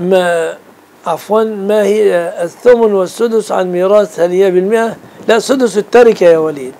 ما عفوا ما هي الثمن والسدس عن ميراث هل هي بالمئة؟ لا سدس التركة يا وليد.